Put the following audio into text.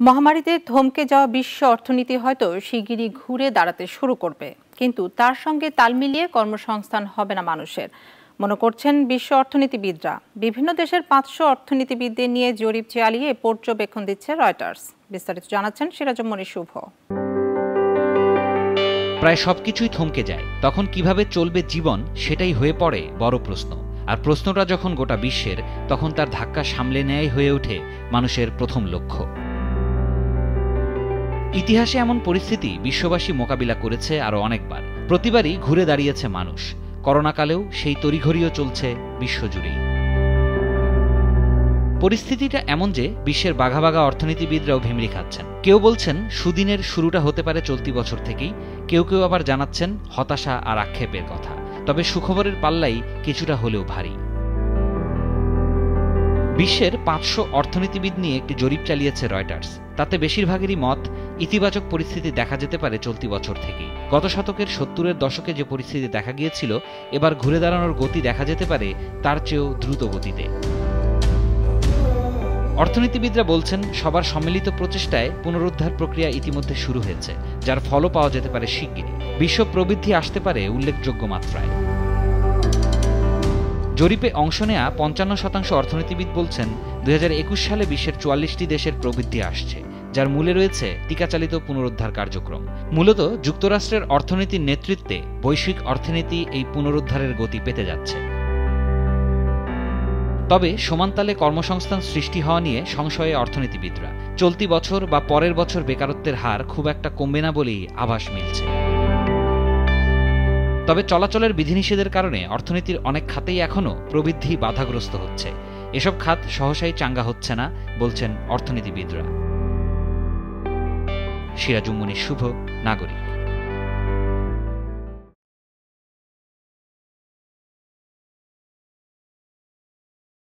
মহামারীতে থমকে যাওয়া বিশ্ব অর্থনীতি হয়তো শিগগিরই ঘুরে দাঁড়াতে শুরু করবে। কিন্তু তার সঙ্গে তাল মিলিয়ে কর্মসংস্থান হবে না মানুষের। মনে করছেন বিশ্ব অর্থনীতিবিদরা। বিভিন্ন দেশের পাঁচশো অর্থনীতিবিদদের নিয়ে জরিপ চালিয়ে পর্যবেক্ষণ দিচ্ছে রয়টার্স। বিস্তারিত জানাচ্ছেন সিরাজমণি শুভ। প্রায় সবকিছুই থমকে যায়। তখন কীভাবে চলবে জীবন সেটাই হয়ে পড়ে বড় প্রশ্ন। আর প্রশ্নটা যখন গোটা বিশ্বের, তখন তার ধাক্কা সামলে নেয় হয়ে ওঠে মানুষের প্রথম লক্ষ্য। ইতিহাসে এমন পরিস্থিতি বিশ্ববাসী মোকাবিলা করেছে আরও অনেকবার। প্রতিবারই ঘুরে দাঁড়িয়েছে মানুষ। করোনাকালেও সেই তড়িঘড়িও চলছে বিশ্বজুড়েই। পরিস্থিতিটা এমন যে বিশ্বের বাঘা বাঘা অর্থনীতিবিদরাও ভেমরি খাচ্ছেন। কেউ বলছেন সুদিনের শুরুটা হতে পারে চলতি বছর থেকেই, কেউ কেউ আবার জানাচ্ছেন হতাশা আর আক্ষেপের কথা। তবে সুখবরের পাল্লাই কিছুটা হলেও ভারী। বিশ্বের পাঁচশো অর্থনীতিবিদ নিয়ে একটি জরিপ চালিয়েছে রয়টার্স। তাতে বেশিরভাগেরই মত ইতিবাচক পরিস্থিতি দেখা যেতে পারে চলতি বছর থেকেই। গত শতকের সত্তরের দশকে যে পরিস্থিতি দেখা গিয়েছিল, এবার ঘুরে দাঁড়ানোর গতি দেখা যেতে পারে তার চেয়েও দ্রুত গতিতে। অর্থনীতিবিদরা বলছেন, সবার সম্মিলিত প্রচেষ্টায় পুনরুদ্ধার প্রক্রিয়া ইতিমধ্যে শুরু হয়েছে, যার ফলও পাওয়া যেতে পারে শিগগিরই। বিশ্ব প্রবৃদ্ধি আসতে পারে উল্লেখযোগ্য মাত্রায়। জরিপে অংশ নেয়া পঞ্চান্ন শতাংশ অর্থনীতিবিদ বলছেন দু হাজার একুশ সালে বিশ্বের চুয়াল্লিশটি দেশের প্রবৃদ্ধি আসছে। যার মূলে রয়েছে টিকাচালিত পুনরুদ্ধার কার্যক্রম। মূলত যুক্তরাষ্ট্রের অর্থনীতির নেতৃত্বে বৈশ্বিক অর্থনীতি এই পুনরুদ্ধারের গতি পেতে যাচ্ছে। তবে সমানতালে কর্মসংস্থান সৃষ্টি হওয়া নিয়ে সংশয়ে অর্থনীতিবিদরা। চলতি বছর বা পরের বছর বেকারত্বের হার খুব একটা কমবে না বলেই আভাস মিলছে। তবে চলাচলের বিধিনিষেধের কারণে অর্থনীতির অনেক খাতেই এখনও প্রবৃদ্ধি বাধাগ্রস্ত হচ্ছে। এসব খাত সহসাই চাঙ্গা হচ্ছে না, বলছেন অর্থনীতিবিদরা। সিরাজুম্মনি শুভ নাগরিক।